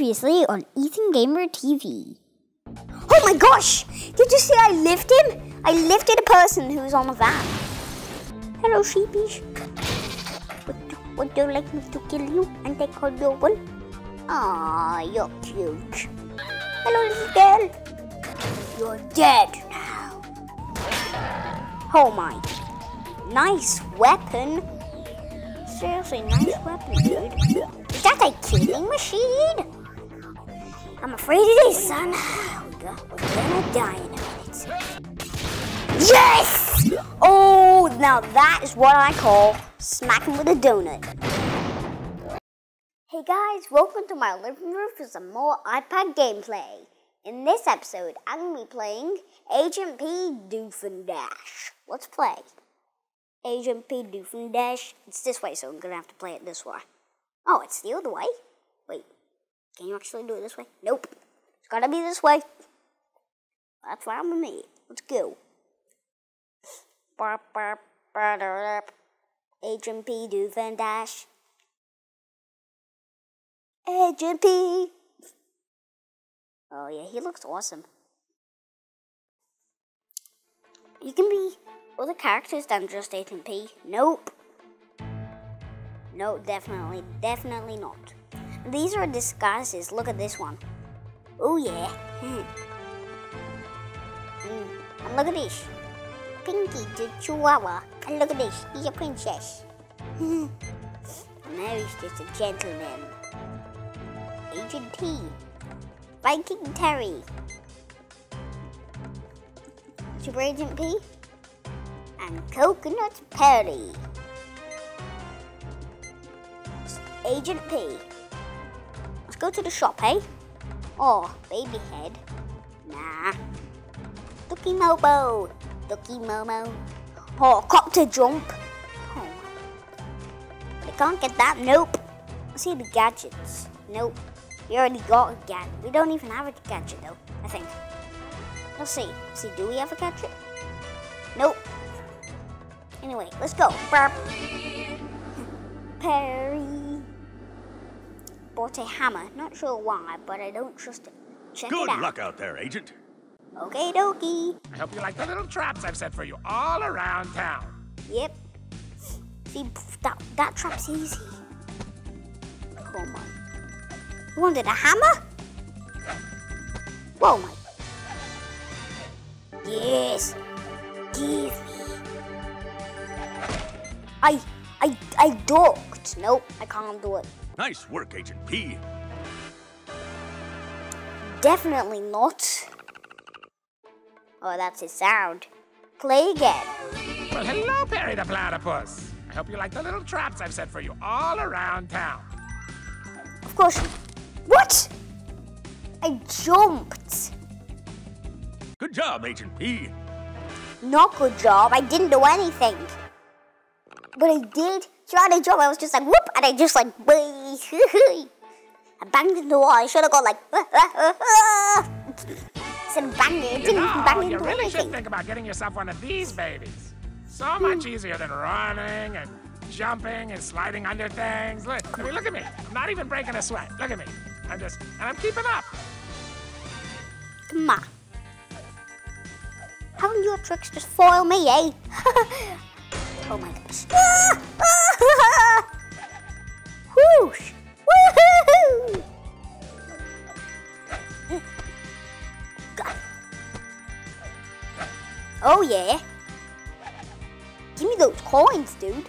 Previously on Ethan Gamer TV. Oh my gosh! Did you see I lift him? I lifted a person who was on a van. Hello, sheepish. Would, would you like me to kill you and take your one? Ah, you're cute. Hello, little girl. You're dead now. Oh my. Nice weapon. Seriously, nice weapon, dude. Is that a killing machine? I'm afraid it is, son. We're gonna die in a minute. Yes! Oh, now that is what I call smacking with a donut. Hey guys, welcome to my living room for some more iPad gameplay. In this episode, I'm going to be playing Agent P Doofendash. Let's play. Agent P Doofendash. It's this way, so I'm going to have to play it this way. Oh, it's the other way? Can you actually do it this way? Nope. It's got to be this way. That's fine with me. Let's go. Agent P Doofendash. Agent P. Oh yeah, he looks awesome. You can be other characters than just Agent P. Nope. No, definitely, definitely not. These are disguises. Look at this one. Oh yeah. mm. And look at this. Pinky the Chihuahua. And look at this. He's a princess. and now he's just a gentleman. Agent T. Viking Terry. Super Agent P. And Coconut Perry. Agent P. Go to the shop, eh? Oh, baby head. Nah. Ducky Momo. Ducky Momo. Oh, copter jump. Oh. I can't get that. Nope. Let's see the gadgets. Nope. We already got a gadget. We don't even have a gadget though, I think. Let's see. Let's see, do we have a gadget? Nope. Anyway, let's go. Burp. Perry. Bought a hammer. Not sure why, but I don't trust it. Check Good it out. luck out there, Agent. Okay, dokie. I hope you like the little traps I've set for you all around town. Yep. See, that, that trap's easy. Oh my. You wanted a hammer? Whoa, my. Yes. Give me. I, I, I ducked. Nope, I can't do it. Nice work, Agent P. Definitely not. Oh, that's his sound. Play again. Well, hello, Perry the Platypus. I hope you like the little traps I've set for you all around town. Of course. What? I jumped. Good job, Agent P. Not good job. I didn't do anything. But I did try to jump. I was just like, whoop, and I just like, I banged into the wall. I should have gone like, instead banging, it You didn't know, bang you really anything. should think about getting yourself one of these babies. So much easier than running and jumping and sliding under things. Look, I mean, look at me. I'm not even breaking a sweat. Look at me. I'm just, and I'm keeping up. Come on. Haven't your tricks just foil me, eh? oh my gosh. Whoosh! Woohoo! Oh yeah. Give me those coins, dude.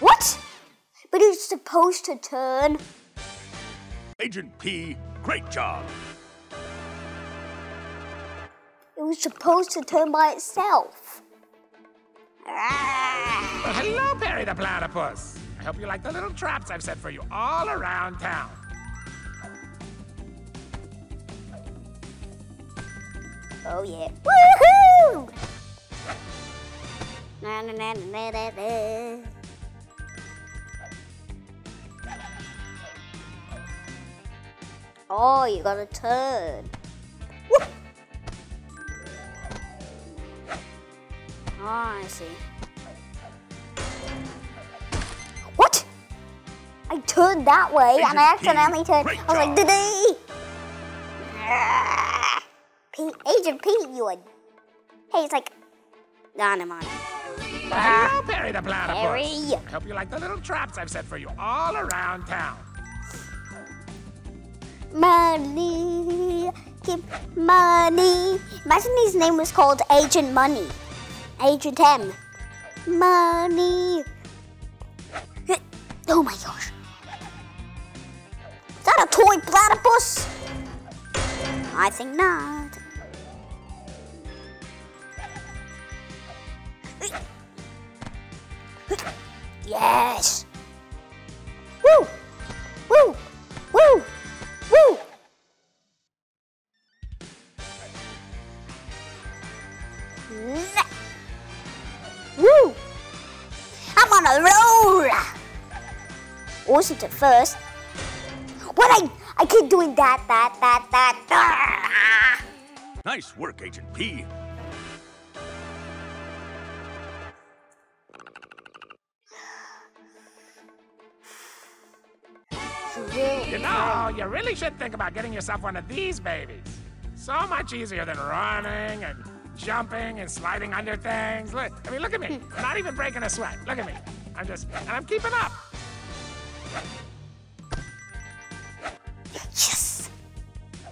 What? But it's supposed to turn. Agent P, great job. It was supposed to turn by itself. Ah. Well, hello, Perry the Platypus. I hope you like the little traps I've set for you all around town. Oh yeah. Woohoo! Na na na na na na. Oh, you gotta turn. Woo! Oh, I see. I turned that way and I Agent P, accidentally turned. I was like, job. dee ah. Pete, Agent Pete, you would. Hey, it's like, nah, never mind. Well, hello, Perry the platypus. Perry. I hope you like the little traps I've set for you all around town. Money, keep money. Imagine his name was called Agent Money. Agent M. Money. Oh my gosh. That a toy platypus? I think not. Yes. Woo! Woo! Woo! Woo! Woo! I'm on a roll! Wasn't at first. But I, I keep doing that, that, that, that, that. Nice work, Agent P. You know, you really should think about getting yourself one of these babies. So much easier than running and jumping and sliding under things. Look, I mean, look at me. I'm not even breaking a sweat. Look at me. I'm just, and I'm keeping up. Yes!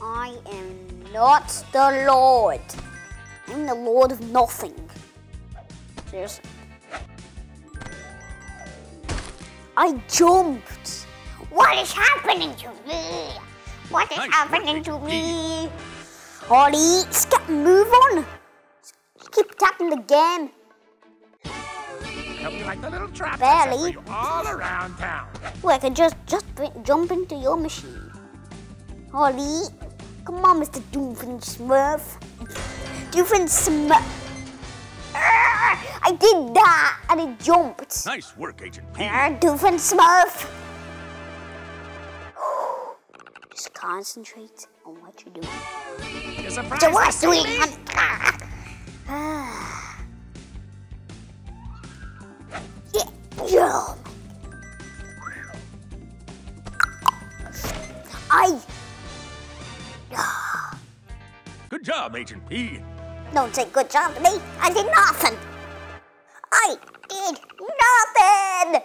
I am not the Lord. I'm the Lord of nothing. Seriously. I jumped. What is happening to me? What is Nice happening to me? Holly, get move on. Keep tapping the game. I hope you like the little I for Barely. all around town. Well, I can just just jump into your machine. Holly, come on, Mr. Doofensmurf. Doofensmurf. Ah, I did that and it jumped. Nice work, Agent P. Ah, Doofensmurf. Just concentrate on what you're doing. You're surprised So to what see doing? Ah. Ah. Yeah, yeah. Job, Agent P. Don't say good job to me. I did nothing. I did nothing.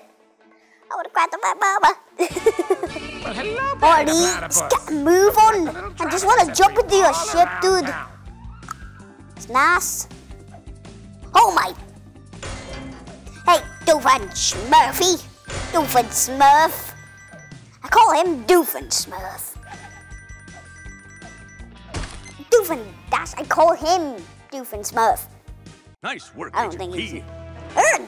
I would have grabbed my mama. Well, hello, Perry the Buddy, platypus. just move on. I just want to jump into your ship, dude. town. It's nice. Oh my. Hey, Doofenshmirfy. Doofensmurf. I call him Doofensmurf. Doofen Dash. I call him Doofensmurf. Nice work, I don't think he's. P. Ugh.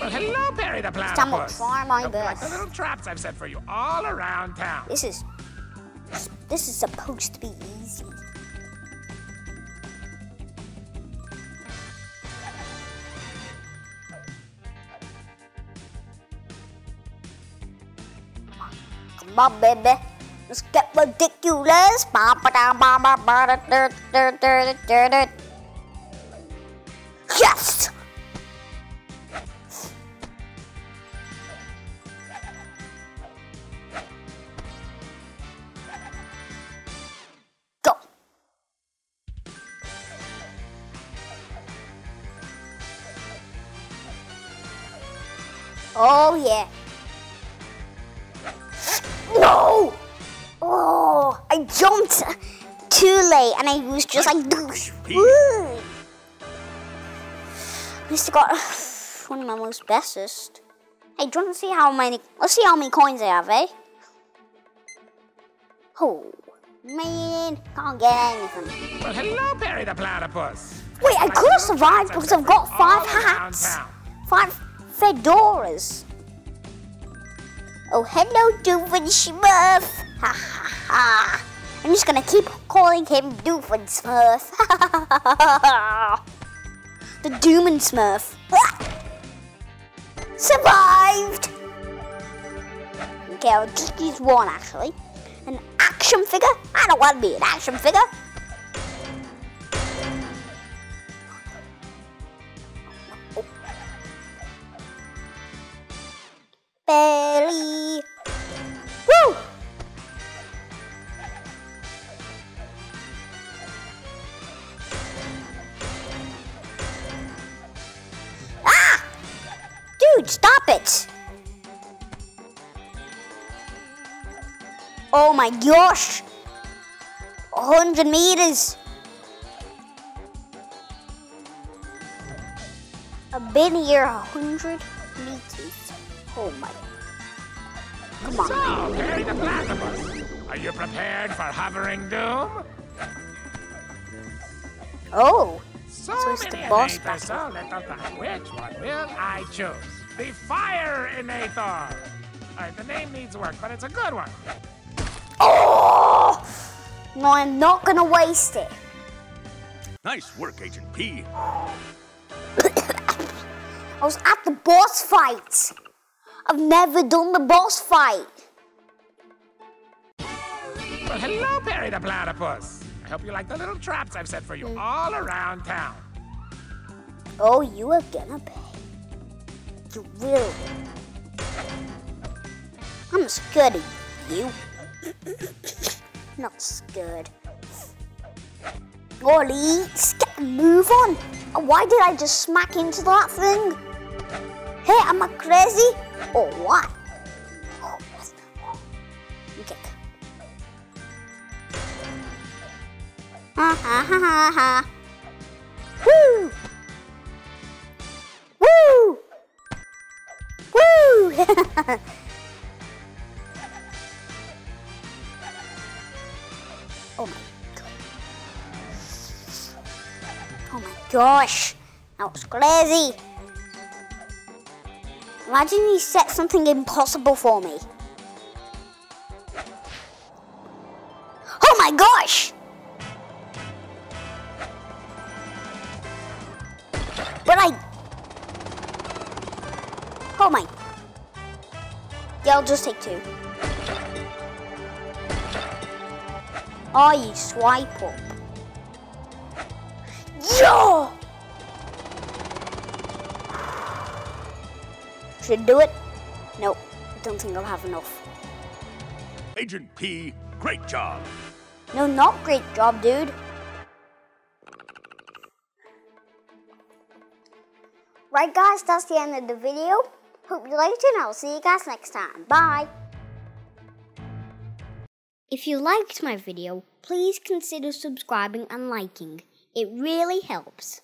Well, hello, Perry the platypus. I'm gonna try my Hope you like the little traps I've set for you all around town. This is. This is supposed to be easy. On, baby. Let's get ridiculous. Yes! Go. Oh yeah. Jumped too late and I was just like, woo! I got one of my most bestest. Hey, do you want to see how many? Let's see how many coins I have, eh? Oh, man, can't get anything. Well, hello, Perry the platypus. Wait, I could have survived because I've got five hats, five fedoras. Oh, hello, Doofenshmirf. Ha ha ha. I'm just gonna keep calling him Doofensmurf. the Doomensmurf. Survived. Okay, I'll just use one actually. An action figure? I don't want to be an action figure. Dude, stop it! Oh my gosh! Hundred meters! I've been here a hundred meters. Oh my. Come on. So, Perry the Platypus, are you prepared for hovering doom? Oh, So, So it's the boss inators, so little time. Which one will I choose? The Fire Inator! Alright, the name needs work, but it's a good one. oh! No, I'm not gonna waste it. Nice work, Agent P. I was at the boss fight. I've never done the boss fight. Well, hello, Perry the Platypus. I hope you like the little traps I've set for you mm. all around town. Oh, you are gonna pay. Will. I'm scared of you. Not scared. Just get move on. Why did I just smack into that thing? Hey, am I crazy? Or what? Ha ha ha ha ha. oh my god. Oh my gosh. That was crazy. Imagine he set something impossible for me. Oh my gosh! But I. Oh my. Yeah, I'll just take two. Oh, you swipe up. Yo! Should do it? Nope. I don't think I'll have enough. Agent P, great job. No, not great job, dude. Right, guys, that's the end of the video. Hope you liked it, and I'll see you guys next time. Bye. If you liked my video, please consider subscribing and liking. It really helps.